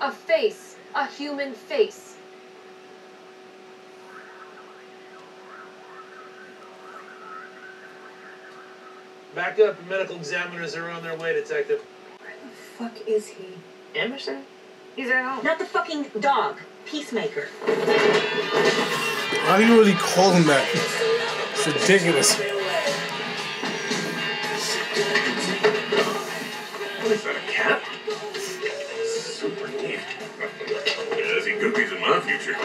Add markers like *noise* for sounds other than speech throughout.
A face. A human face. Back up. Medical examiners are on their way, Detective. Where the fuck is he? Emerson? He's at home. Not the fucking dog. Peacemaker. Why do you really call him that? It's ridiculous. What is that, a cat? Yeah, cookies in my future.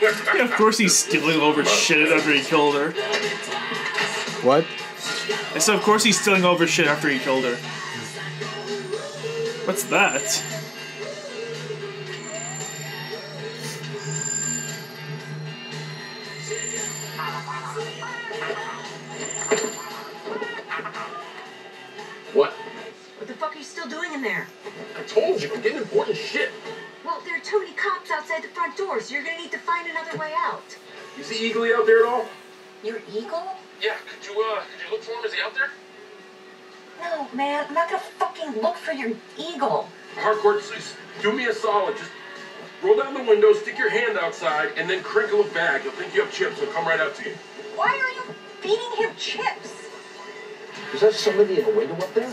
Yeah, of course he's stealing over shit after he killed her. What? I said, of course he's stealing over shit after he killed her. What's that? What? What the fuck are you still doing in there? I told you, I'm getting important shit. Well, there are too many cops outside the front door, so you're gonna need to find another way out. You see Eagly out there at all? Your eagle? Yeah, could you, uh, could you look for him? Is he out there? No, man, I'm not gonna fucking look for your eagle. Hardcore, just do me a solid. Just roll down the window, stick your hand outside, and then crinkle a bag. You'll think you have chips. He'll come right up to you. Why are you feeding him chips? Is that somebody in the window up there?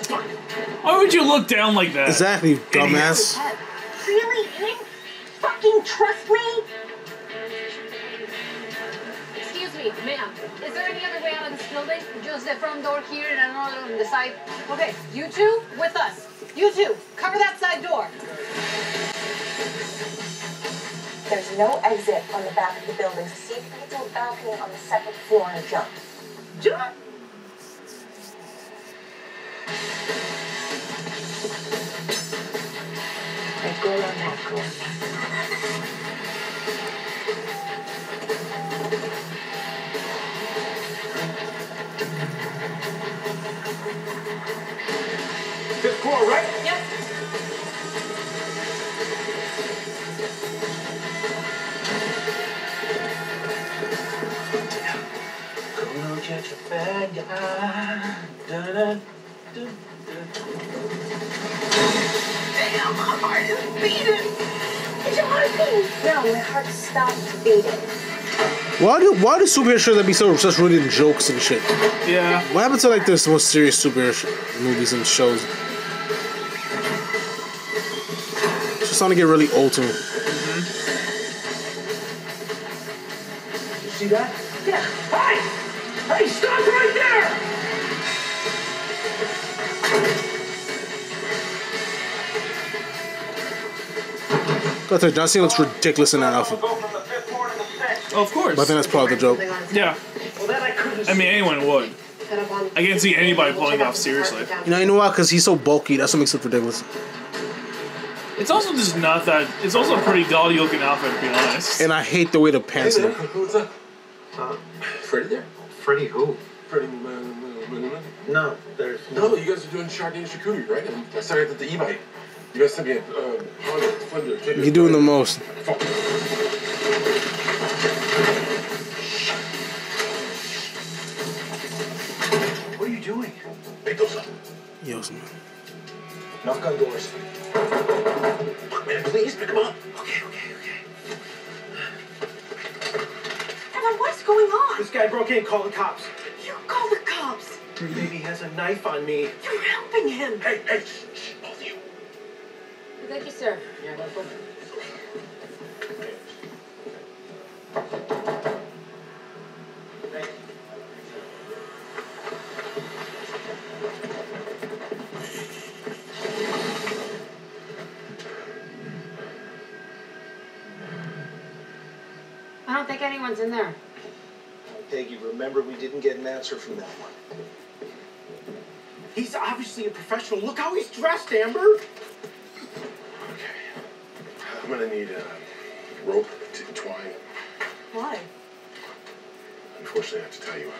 Why would you look down like that? Exactly, dumbass. Really? You fucking trust me? Excuse me, ma'am. Is there any other way out of this building? Just the front door here and another on the side. Okay, you two with us. You two, cover that side door. There's no exit on the back of the building. So see if you can get to a balcony on the second floor and jump. Jump! Right, go around that door. Fifth floor, right? Yep. Gonna catch a bad guy. Da-da, da, Damn, my heart is beating. Is your heart beating? No, my heart stopped beating. Why do why do superhero shows that be so such rooted in jokes and shit? Yeah. What happened to like this most serious superhero sh- movies and shows? It's just starting to get really old to me. Mm-hmm. You see that? Yeah. Hey! Hey, stop right there! Gotta tell you, John Cena looks ridiculous in that outfit. Go from the fifth floor to the sixth. Oh, of course. But I think that's part of the joke. Yeah. I mean, anyone would. I can't see anybody pulling it off seriously. You know, you know why? Because he's so bulky. That's what makes it ridiculous. It's also just not that. It's also a pretty gaudy looking outfit, to be honest. And I hate the way the pants look. Who's that? Uh, Freddie there? Freddie who? Freddie, No, there's No, you guys are doing Chardonnay and charcuterie, right? And I saw you at the e-bike. You guys sent me a uh, Honda You're doing the most. What are you doing? Pick those up. Yo, man. Knock on doors. Man, please pick them up. Okay, okay, okay. Evan, what's going on? This guy broke in. Call the cops. You call the cops. Maybe he has a knife on me. You're helping him. Hey, hey, shh, shh, both of you. Thank you, sir. I don't think anyone's in there. Peggy, remember we didn't get an answer from that one. He's obviously a professional. Look how he's dressed, Amber. Okay. I'm gonna need a rope to twine. Why? Unfortunately, I have to tie you up.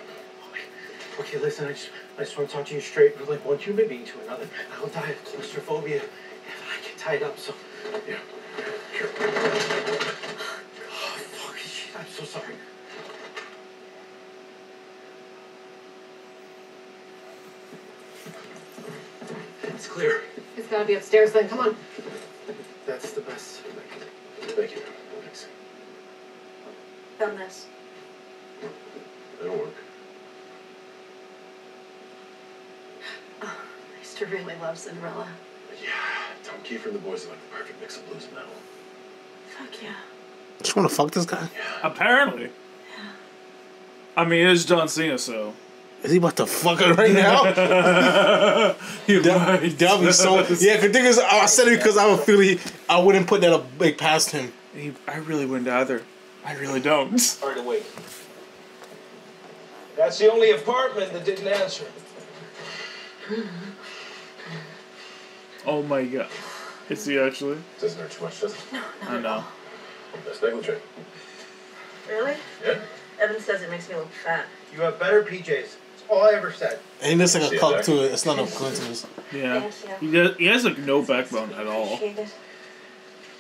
Okay, listen, I just, I just want to talk to you straight. We're like one human being to another. I'll die of claustrophobia if I get tied up, so. Yeah. Sure. Oh, fuck, shit, I'm so sorry. Gotta be upstairs then. Come on. That's the best. Thank you. Thanks. Done this. That'll work. Oh, I used to really love Cinderella. Yeah, Tom Keifer and the boys are like the perfect mix of blues and metal. Fuck yeah. Just want to fuck this guy? Apparently. Yeah. I mean, it's John Cena, so. Is he about to fuck her right now? *laughs* You're that, right. that'd be so. Yeah, the thing is, I said it because I would feel he, I wouldn't put that up like past him. He- I really wouldn't either. I really don't. Hard to. That's the only apartment that didn't answer. Oh my god. Is he actually? Doesn't hurt too much, does it? No, I know. That's negligent. Really? Yeah. Evan says it makes me look fat. You have better PJs. That's all I ever said. And he looks like a See, cuck Zach? to it. It's not a coincidence. Yeah. Thank He, does, he has like no backbone at all.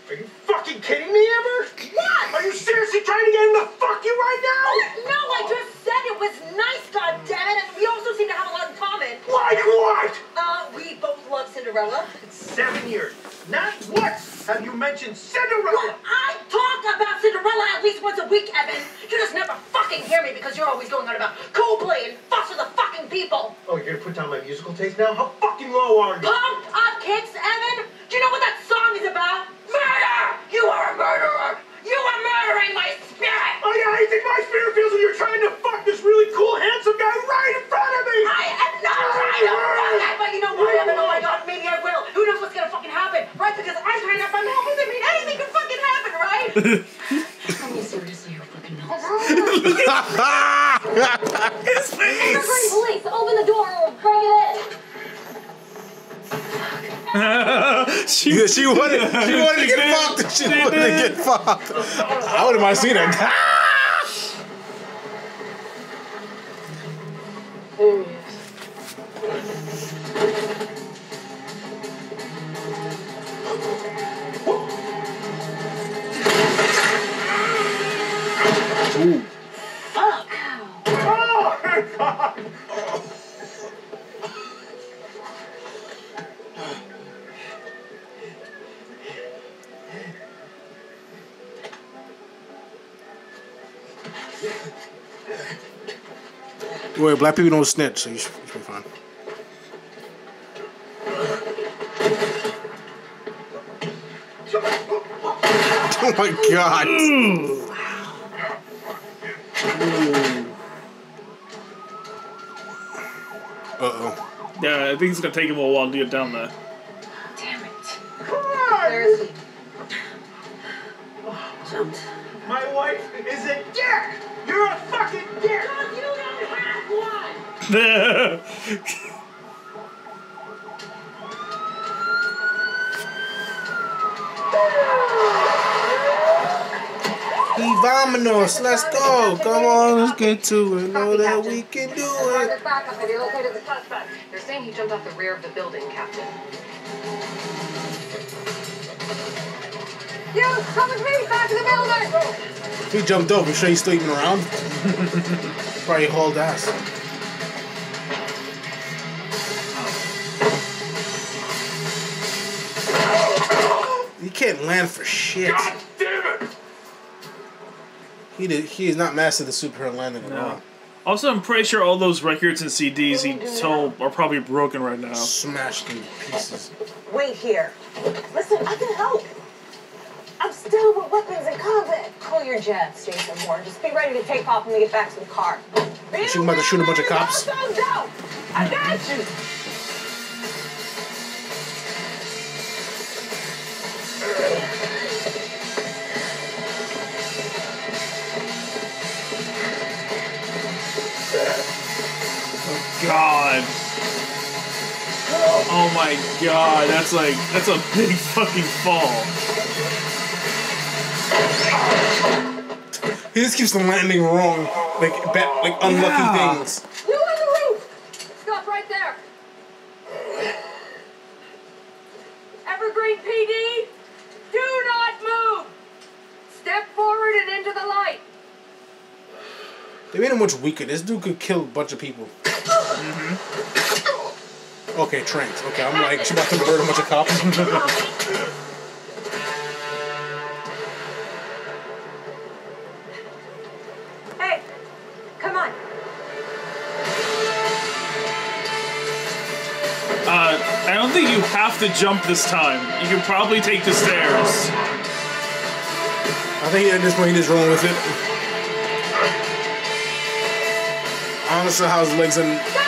Are you fucking kidding me, Amber? What? Are you seriously trying to get him to fuck you right now? No, I just said it was nice, goddammit, and we also seem to have a lot in common. Like what? Uh, we both love Cinderella. It's Seven years. Not once have you mentioned Well, Cinderella. I talk about Cinderella at least once a week, Evan. You just never fucking hear me because you're always going on about Coldplay and Foster the fucking people. Oh, you're gonna put down my musical taste now? How fucking low are you? Pumped up kicks, Evan. Do you know what that song is about? Murder! You are a murderer. You are murdering my spirit. Oh yeah, how do you think my spirit feels when you're trying to fuck this really cool, handsome guy right in front of me? I am not trying to fuck that, but you know what, Evan? Oh my god, maybe I will. Who knows what's gonna fucking happen, right? Because I'm trying to find out doesn't mean anything can fucking happen, right? Tell me seriously, who fucking knows? His face! Police, open the door or bring it in. She, Yeah, she wanted, she *laughs* wanted to get fucked. She wanted to get fucked. I wouldn't mind seeing that. Wait, black people don't snitch, so you should, you should be fine. *laughs* Oh my god. Uh oh. yeah, I think it's gonna take him a while to get down there. Damn it. Come on! Where is he? Jumped. My wife is a one! He let's go. Come on, let's get to it. Know that we can do it. as backup, have you located the suspect? They're saying he jumped off the rear of the building, Captain. You, come with me, back to the building! If he jumped you sure he's still even around? *laughs* Probably hauled ass. Land for shit. God damn it! He did. He is not mastered the superhero landing at all. Also, I'm pretty sure all those records and CDs he told are probably broken right now. Smashed in pieces. Wait here. Listen, I can help. I'm still with weapons and combat. Call your jets, Jason Moore. Just be ready to take off when we get back to the car. Be she about to shoot a bunch of cops? I got you. Oh my god, that's like that's a big fucking fall. He just keeps landing wrong, like ba- like unlucky Yeah. things. You on the roof! Stop right there! Evergreen PD, do not move! Step forward and into the light. They made him much weaker. This dude could kill a bunch of people. *laughs* Mm-hmm. Okay, tranked. Okay, I'm like, she about to murder a bunch of cops. *laughs* Hey, come on. Uh, I don't think you have to jump this time. You can probably take the stairs. I think at this point he just rolling with it. I don't know how his legs and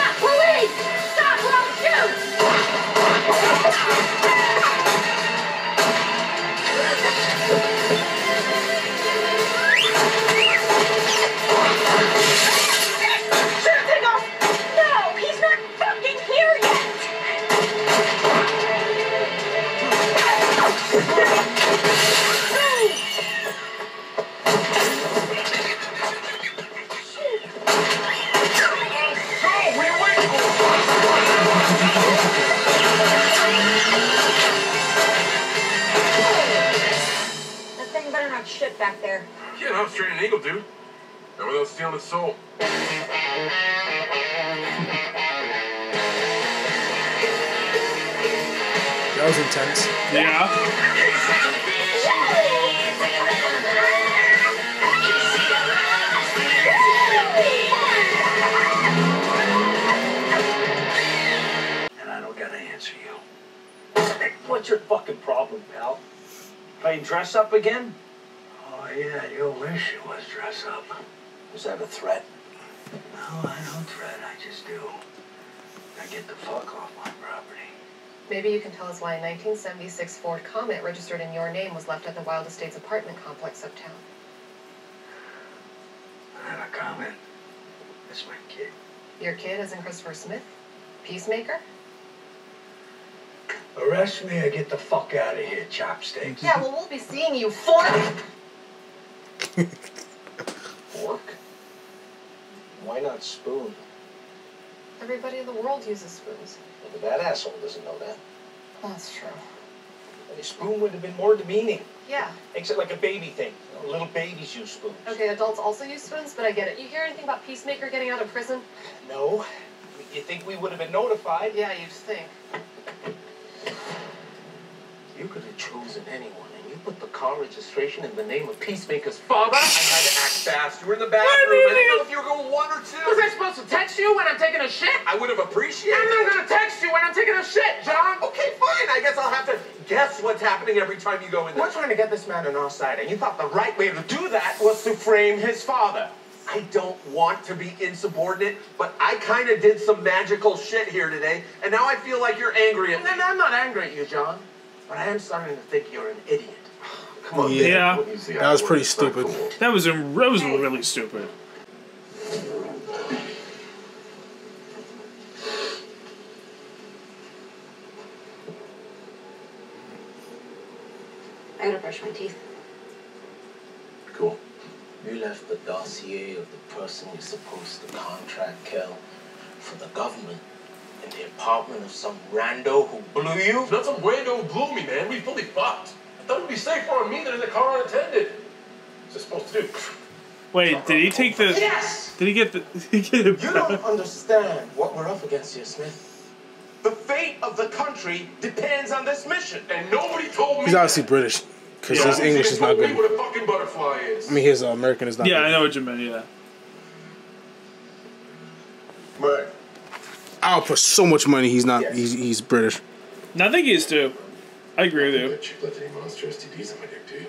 without soul. that was intense. Yeah. And I don't gotta answer you. What's your fucking problem, pal? Playing dress up again? Oh, yeah, you wish it was dress up. Was that a threat? No, I don't threat, I just do. Now get the fuck off my property. Maybe you can tell us why a 1976 Ford Comet registered in your name was left at the Wild Estates apartment complex uptown. Not a comment. That's my kid. Your kid is in Christopher Smith? Peacemaker? Arrest me or get the fuck out of here, chopsticks. Yeah, well, we'll be seeing you for *laughs* Not spoon? Everybody in the world uses spoons. But that asshole doesn't know that. That's true. A spoon would have been more demeaning. Yeah. Except like a baby thing. Little babies use spoons. Okay, adults also use spoons, but I get it. You hear anything about Peacemaker getting out of prison? No. You think we would have been notified? Yeah, you'd think. You could have chosen anyone, and put the car registration in the name of Peacemaker's father. *laughs* I had to act fast. You were in the bathroom. I didn't know if you were going one or two. Was I supposed to text you when I'm taking a shit? I would have appreciated I'm not gonna text you when I'm taking a shit, John. Okay, fine. I guess I'll have to guess what's happening every time you go in there. We're trying to get this man on our side, and you thought the right way to do that was to frame his father. I don't want to be insubordinate, but I kind of did some magical shit here today, and now I feel like you're angry at me. then I'm not angry at you, John, but I am starting to think you're an idiot. Come on, Yeah. man. That was pretty stupid. cool. That was a, that was really stupid. I gotta brush my teeth. Cool. You left the dossier of the person you're supposed to contract kill for the government in the apartment of some rando who blew you? Not some rando who blew me, man. We fully fucked. I thought it'd be safer on me than in the car unattended. What's it supposed to do? Wait, did he take the? Yes! Did he get the? *laughs* Did he get it You don't understand what we're up against here, Smith. The fate of the country depends on this mission. And nobody told me. He's obviously British because his English is not good. what a fucking butterfly is. I mean, his uh, American is not. Yeah, good. I know what you mean. Yeah. But I'll put so much money. He's not. He's he's British. No, I think he is too. I agree with you. Bet you left any monster STDs on my dick, dude.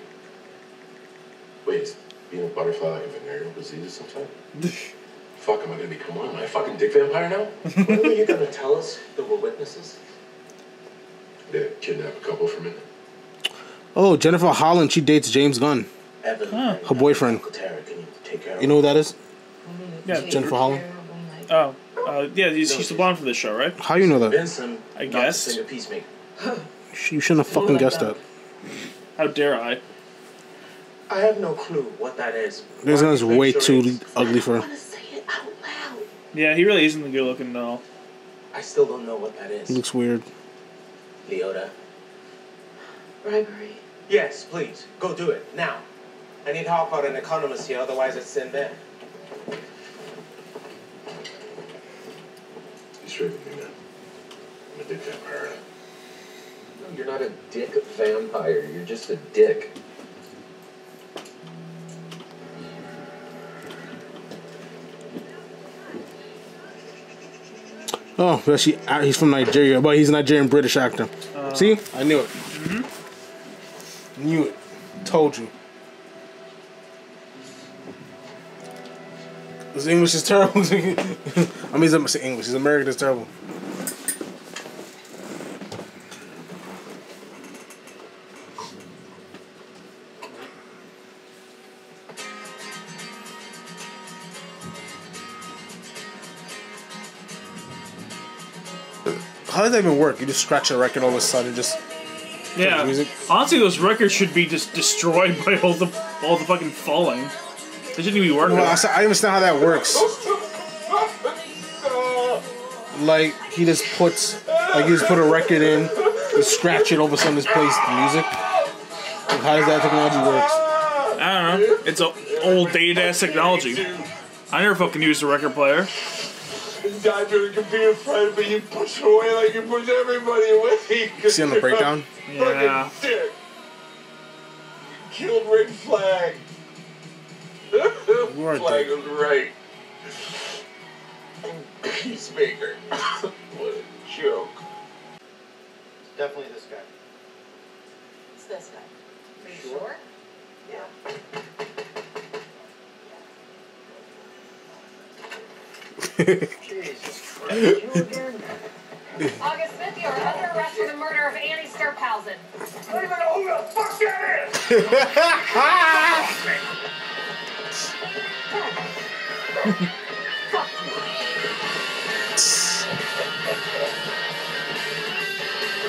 Wait, is being a butterfly like a venereal disease or something? *laughs* Fuck, am I gonna become one? Am I a fucking dick vampire now? what are you gonna tell us there were witnesses? Did I kidnap a couple for a minute? Oh, Jennifer Holland. She dates James Gunn. Evan, Her boyfriend. Tara, can you take care of You know who that is? Yeah. Jennifer Holland. Oh, uh, yeah. She's, she's the blonde for this show, right? How you know that? Vincent, I not guess. to sing a peacemaker. *laughs* You shouldn't have fucking guessed that. How dare I? I have no clue what that is. This Why guy's way make sure too it's- ugly for I her. wanna say it out loud. Yeah, he really isn't good looking at all. I still don't know what that is. He looks weird. Leota. Bribery. Yes, please. Go do it. Now. I need help out an economist here, otherwise it's in there. You straight with me, man. I'm a dick vampire. No, you're not a dick vampire. You're just a dick. Oh, but she, uh, he's from Nigeria, but he's a Nigerian British actor. See, I knew it. Knew it. Told you. His English is *laughs* terrible. I mean, he's not say English. His American is terrible. Does that even work? You just scratch a record all of a sudden, just Yeah. music. Honestly, those records should be just destroyed by all the all the fucking falling. They shouldn't even be working. Well, I, I understand how that works. Like he just puts, like he just put a record in, just scratch it, all of a sudden just plays the music. Like, how does that technology work? I don't know. It's a old dated ass technology. I never fucking used a record player. Doctor can be a friend, but you push away like you push everybody away. *laughs* See on the breakdown? Yeah. Dick. Killed Rick Flag. are *laughs* Flag dick. was right. Peacemaker. *laughs* what a joke. It's definitely this guy. It's this guy. Are you sure? Jesus Christ. August Smith, you are under arrest for the murder of Annie Sturphausen. I don't even know who the fuck that is!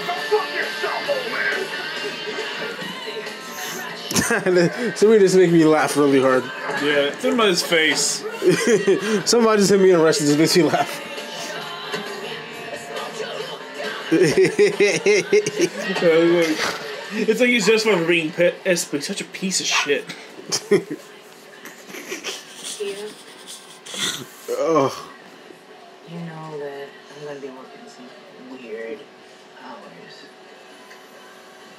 Go fuck yourself, old man! Somebody just make me laugh really hard. Yeah. Think about his face. *laughs* Somebody just hit me in the rest and just makes me laugh. It's like he's just for being pissed, but he's such a piece of shit. Oh, you know that I'm gonna be working some weird hours.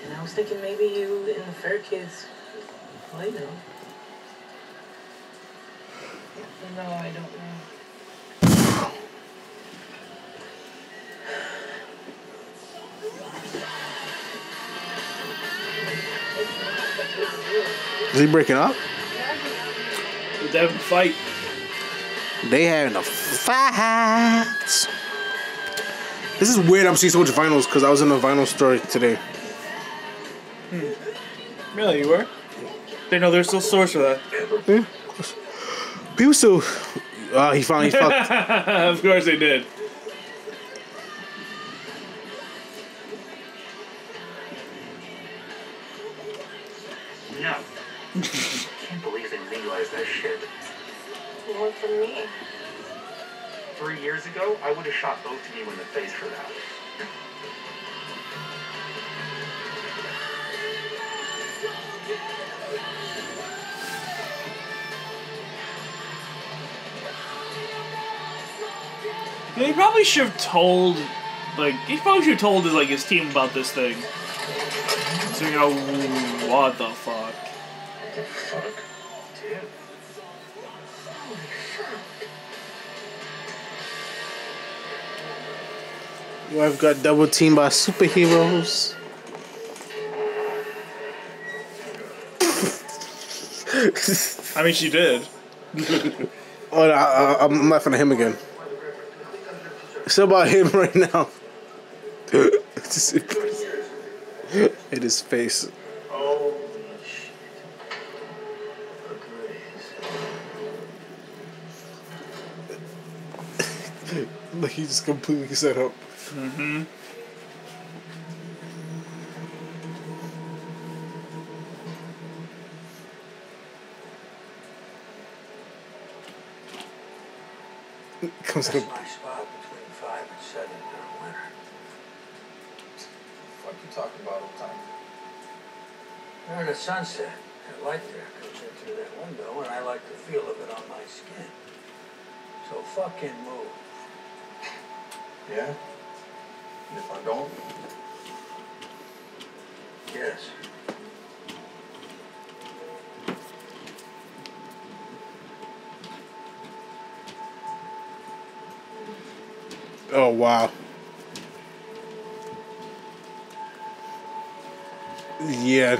And I was thinking maybe you and the Fair Kids play them. No, I don't know. is he breaking up? They have a fight. They having a fight. This is weird. I'm seeing so much vinyls because I was in a vinyl store today. Hmm. Really, you were? They know there's still stores for that. Yeah, of course. People still. Oh, he finally *laughs* fucked. of course they did. No. I can't believe they legalized that shit. More from me. Three years ago, I would have shot both of you in the face for that. Yeah, he probably should have told, like, he probably should have told his like his team about this thing. So you know, what the fuck? What the fuck? Dude. I've got double teamed by superheroes. I mean, she did. Oh, I, I, I'm laughing at him again. About him *laughs* right now. At his face. *laughs* Like he just completely set up. Mm-hmm. *laughs* Comes There the sunset. That light there comes in through that window, and I like the feel of it on my skin. So fucking move. Yeah? And if I don't, yes. Oh wow. Yeah.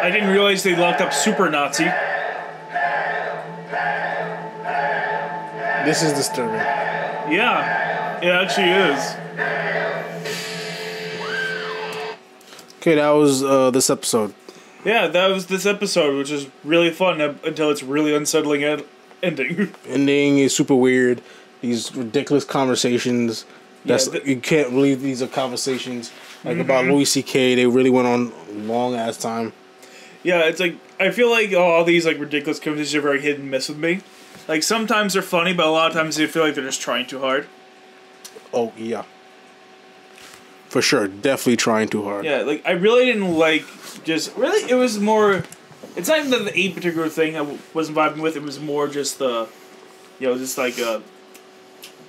I didn't realize they locked up Super Nazi. This is disturbing. Yeah, it actually is. Okay, that was uh, this episode. Yeah, that was this episode, which is really fun until it's really unsettling ed- ending. *laughs* Ending is super weird. These ridiculous conversations. That's Yeah, th- you can't believe these are conversations like about Mhm. Louis C.K. They really went on long ass time. yeah, it's like I feel like all these like ridiculous conversations are very hit and miss with me. Like sometimes they're funny, but a lot of times they feel like they're just trying too hard. Oh yeah, for sure, definitely trying too hard. Yeah, like I really didn't like just really. It was more. It's not even the eight particular thing I w- wasn't vibing with. It was more just the, you know, just like uh,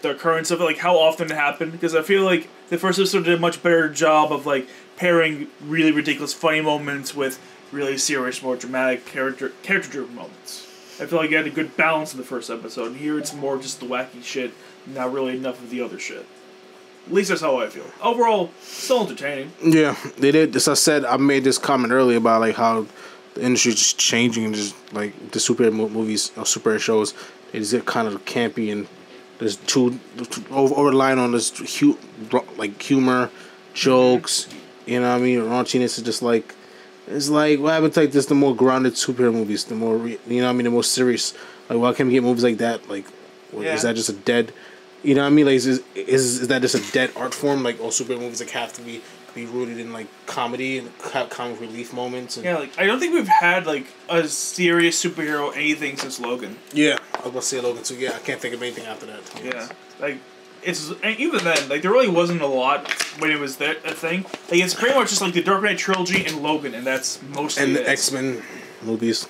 the occurrence of it, like how often it happened. Because I feel like the first episode did a much better job of like pairing really ridiculous, funny moments with really serious, more dramatic character character driven moments. I feel like it had a good balance in the first episode. And here it's more just the wacky shit, not really enough of the other shit. At least that's how I feel. Overall, still entertaining. Yeah, they did. As I said, I made this comment earlier about like how the industry's just changing and just like the superhero movies or superhero shows. They just get kind of campy and there's too over, over the line on this hu- like humor, jokes. You know what I mean? Raunchiness is just like it's like what happens like this the more grounded superhero movies, the more re- you know what I mean, the more serious. Like why can't we get movies like that? Like what, Yeah. is that just a dead? You know what I mean? Like is, is is that just a dead art form? Like all superhero movies like have to be be rooted in like comedy and have comic relief moments. And, Yeah, like I don't think we've had like a serious superhero anything since Logan. yeah. I was gonna say Logan too. Yeah, I can't think of anything after that. Yeah, like it's and even then, like there really wasn't a lot when it was that a thing. Like it's pretty much just like the Dark Knight trilogy and Logan, and that's mostly And the X Men movies,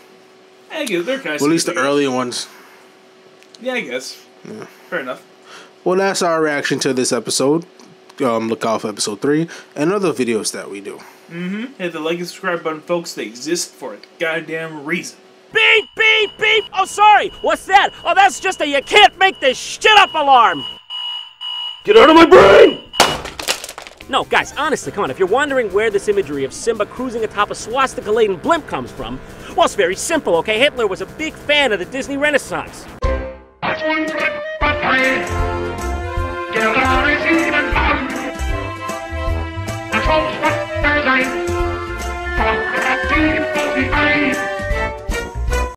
I guess they're kind of well, at least the earlier ones. Yeah, I guess. Yeah. Fair enough. Well, that's our reaction to this episode. Um, look out for episode three and other videos that we do. Mm-hmm. Hit the like and subscribe button, folks. They exist for a goddamn reason. Beep, beep, beep. Oh, sorry. What's that? Oh, that's just a you can't make this shit up alarm. Get out of my brain! No, guys, honestly, come on. If you're wondering where this imagery of Simba cruising atop a swastika laden blimp comes from, well, it's very simple, okay? Hitler was a big fan of the Disney Renaissance. Thank you.